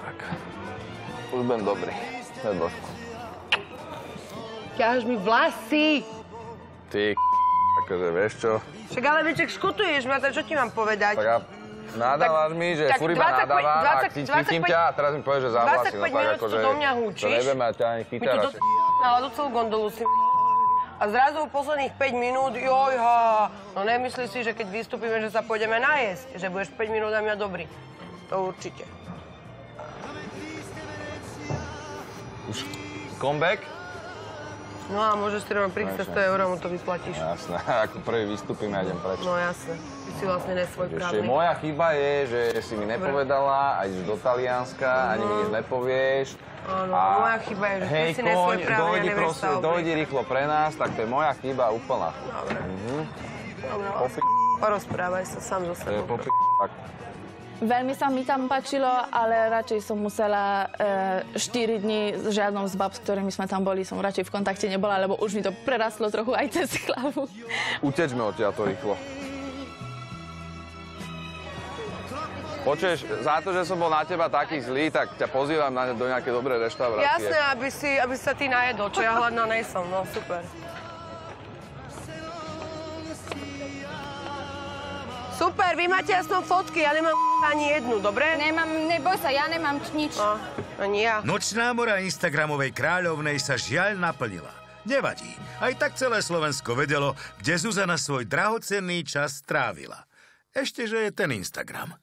Tak. Už budem dobrý. Nedložku. Ťaháš mi vlasy. Ty akože vieš čo? Však ale veček škutuješ ma, čo ti mám povedať? Tak ja nadávaš mi, že furt iba 25 nadávam a 20 chy- chytím ťa a teraz mi povieš, že za vlasy. 25 minút tu do mňa húčiš. To nebudem mať ťa ani Mi chytať tu do náladu celú gondolu si a zrazu posledných 5 minút, jojha, no nemyslíš si, že keď vystúpime, že sa pôjdeme najesť, že budeš 5 minút na mňa dobrý. To určite. Už comeback? No a môžeš si rovno prísť 100 eur, mu to vyplatíš. Jasné, ako prvý vystúpim, ja idem preč. No jasne, ty si vlastne nesvoj Ešte právny. moja chyba je, že si mi nepovedala a ideš do Talianska, ani mi nič nepovieš. Áno, A moja chyba je, že hej, si nesvoj právny a nevieš proste, sa dojdi rýchlo pre nás, tak to je moja chyba úplná. Dobre. Dobre, Pofi... porozprávaj sa sám so To je sebou. Veľmi sa mi tam páčilo, ale radšej som musela e, 4 dní s žiadnou z bab, s ktorými sme tam boli, som radšej v kontakte nebola, lebo už mi to prerastlo trochu aj cez hlavu. Utečme od to rýchlo. Počuješ, za to, že som bol na teba taký zlý, tak ťa pozývam na, do nejakej dobrej reštaurácie. Jasné, aby si, aby sa ty najedol, čo ja hladná nejsom, no super. Super, vy máte jasno fotky, ja nemám ani jednu, dobre? Nemám, neboj sa, ja nemám nič. No, ani ja. Nočná mora Instagramovej kráľovnej sa žiaľ naplnila. Nevadí, aj tak celé Slovensko vedelo, kde Zuzana svoj drahocenný čas strávila. Ešte, že je ten Instagram.